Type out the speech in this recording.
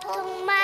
痛吗？